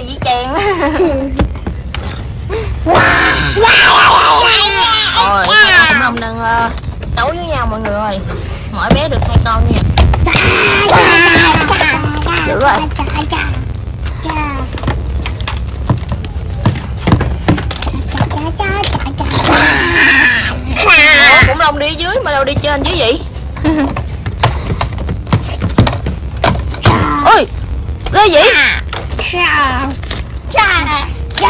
gì vậy chàng? Rồi, khủng long đang uh, đấu với nhau mọi người ơi. Mỗi bé được hai con nha. Dữ rồi. Ủa, khủng long đi dưới mà đâu đi trên dưới vậy? Ôi ghê vậy 上站着。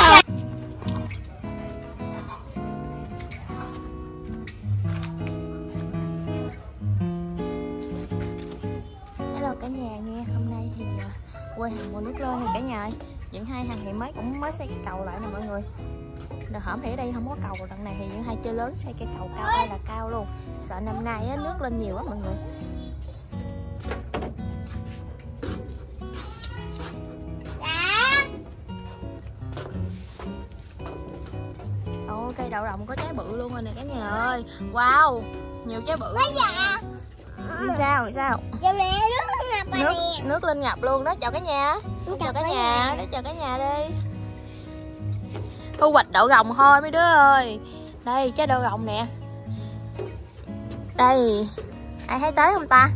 Hello cả nhà nha hôm nay thì quay quê hàng mùa nước lên thì cả nhà ơi. Những hai hàng thì mới cũng mới xây cái cầu lại nè mọi người. Đợt hổm thì ở đây không có cầu đợt này thì những hai chơi lớn xây cái cầu cao đây là cao luôn. Sợ năm nay á, nước lên nhiều quá mọi người. Cây đậu rồng có trái bự luôn rồi nè cả nhà ơi. Wow, nhiều trái bự Sao, sao? Nước nước lên ngập luôn. Đó chào cả nhà. Chào cả nhà để chào cả nhà đi. Thu hoạch đậu rồng thôi mấy đứa ơi. Đây trái đậu rồng nè. Đây ai hái tới không ta?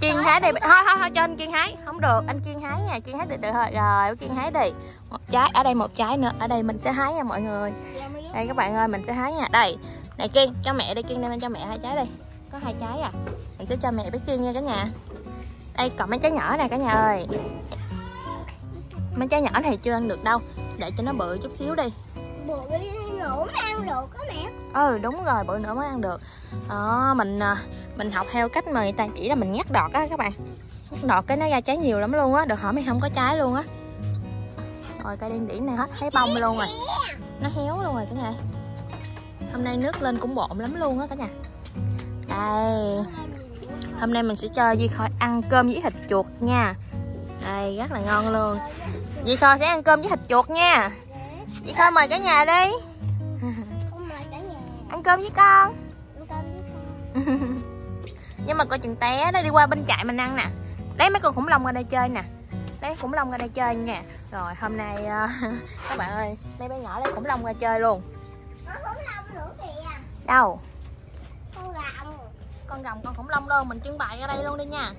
Kiên hái đi thôi thôi thôi cho anh kiên hái không được. Anh kiên hái nha kiên hái được được rồi rồi kiên hái đi. Một trái ở đây một trái nữa. Ở đây mình sẽ hái nha mọi người. Đây các bạn ơi mình sẽ hái nha. Đây này kiên cho mẹ đi. Kiên đem cho mẹ hai trái đi. Có hai trái à. Mình sẽ cho mẹ bé kiên nha cả nhà. Đây còn mấy trái nhỏ nè cả nhà ơi. Mấy trái nhỏ này chưa ăn được đâu. Để cho nó bự chút xíu đi. Ừ đúng rồi bự nữa mới ăn được. Đó mình à, mình học theo cách mà người ta chỉ là mình ngắt đọt á các bạn đọt cái nó ra trái nhiều lắm luôn á được hỏi mày không có trái luôn á. Rồi cây đen điển này hết thấy bông luôn rồi. Nó héo luôn rồi cả nhà. Hôm nay nước lên cũng bộn lắm luôn á cả nhà. Đây. Hôm nay mình sẽ cho Duy Khôi ăn cơm với thịt chuột nha. Đây rất là ngon luôn. Duy Khôi sẽ ăn cơm với thịt chuột nha. Duy Khôi mời cả nhà đi. Ăn cơm với con. Nhưng mà coi chừng té đó đi qua bên trại mình ăn nè lấy mấy con khủng long ra đây chơi nè. Lấy khủng long ra đây chơi nha. Rồi hôm nay uh, các bạn ơi mấy bé nhỏ lấy khủng long ra chơi luôn. Đâu? Con rồng con khủng long đâu mình trưng bày ở đây luôn đi nha.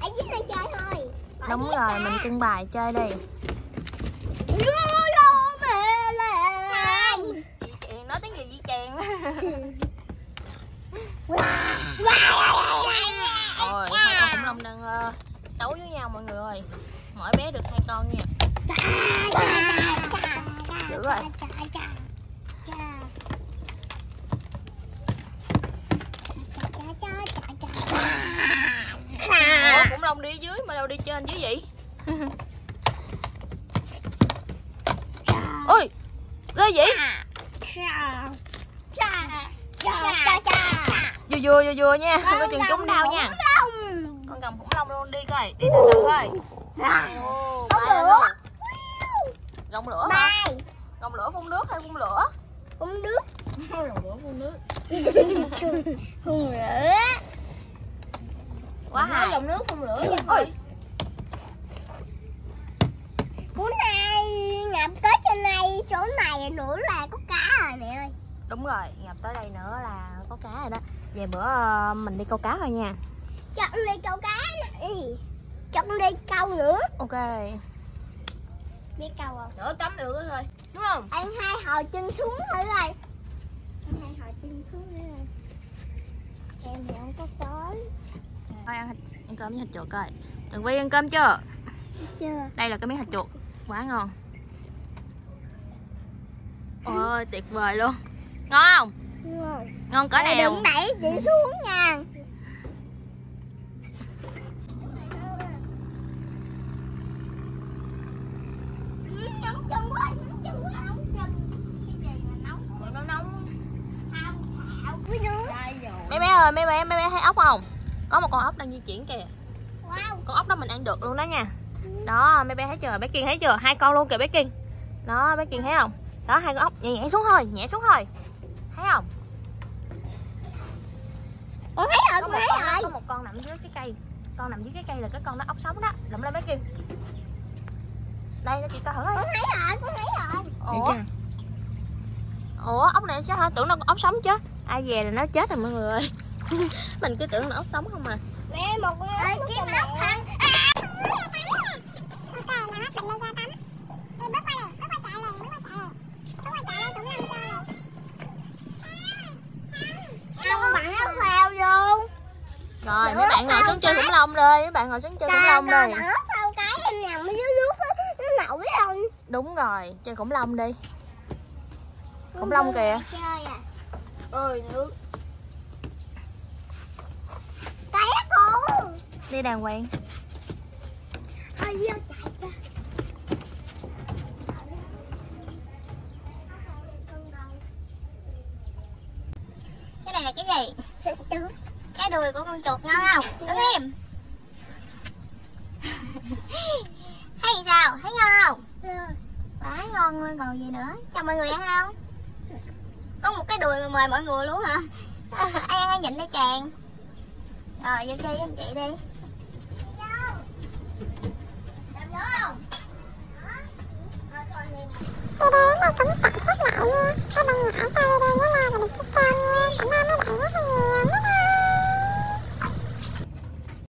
Ở dưới này chơi thôi. Đúng rồi mình trưng bày chơi đi chị chị nói tiếng gì vậy chàng rồi hai con khủng long đang uh, đấu với nhau mọi người ơi mỗi bé được hai con nha. Dữ rồi. Ủa, cũng long đi dưới mà đâu đi trên dưới vậy? Ôi, ghê vậy? Vừa vừa vừa vừa nha coi chừng chúng đau nha. Con cầm khủng long luôn, đi coi. Đi từ từ coi. Lên lửa. gông lửa hả? Mai gông lửa phun nước hay phun lửa? Phun nước. Phun nước. Phun lửa. Quá hài. dòng nước phun lửa ôi. Bữa nay ngập tới trên này Chỗ này nữa là có cá rồi mẹ ơi. Đúng rồi nhập tới đây nữa là có cá rồi đó. Về bữa ờ, mình đi câu cá thôi nha. Chọn đi câu cá Chọn đi câu nữa. Ok. Biết câu không? nữa tắm được rồi đúng không? Anh hai hồi chân xuống thử rồi. Anh hai hồi chân xuống thử rồi. Em thì không có tới. Thôi ăn thịt ăn cơm với thịt chuột coi. Tường vi ăn cơm chưa? Chưa. Đây là cái miếng thịt chuột. Quá ngon. Ôi tuyệt vời luôn. Ngon không? Ngon. Ngon cỡ nào? Đừng đẩy chị xuống nha Ừ, Nóng chân quá, nóng chân quá, nóng chân Cái gì mà nóng Rồi nó nóng Không xạo với nước chai dầu mấy bé ơi mấy bé mấy bé thấy ốc không? Có một con ốc đang di chuyển kìa. Wow. Con ốc đó mình ăn được luôn đó nha. Đó mấy bé thấy chưa? Bé kiên thấy chưa? Hai con luôn kìa bé kiên. Đó bé kiên thấy không? Đó hai con ốc. Nhẹ nhẹ xuống thôi nhẹ xuống thôi. Thấy không? Con thấy rồi, có một thấy con rồi có một con nằm dưới cái cây. Con nằm dưới cái cây là cái con đó ốc sống đó. Lụm lên mấy kia đây nó chị coi thử ơi con thấy rồi con thấy rồi ủa? Ủa ốc này chết hả tưởng nó ốc sống chứ ai về là nó chết rồi mọi người ơi. Mình cứ tưởng là ốc sống không mà mẹ một con ốc kiếm ốc thằng bạn ốc phao vô? Rồi mấy bạn ngồi xuống chơi khủng long đi mấy bạn ngồi xuống chơi khủng long đi. Bạn ốc phao cái em nằm ở dưới nước á, nó nổi lên đúng rồi chơi khủng long đi. Khủng long kìa. Chơi à Ơi nước. Cái cô đi đàng hoàng. Ôi vô chạy cho. Cái này là cái gì? Cái đuôi của con chuột ngon không? Đứng im thấy sao? Thấy ngon không? Quá ngon luôn còn gì nữa? Cho mọi người ăn không có một cái đùi mà mời mọi người luôn hả? An ăn nhịn đi chàng? Rồi, vô chơi với anh chị đi.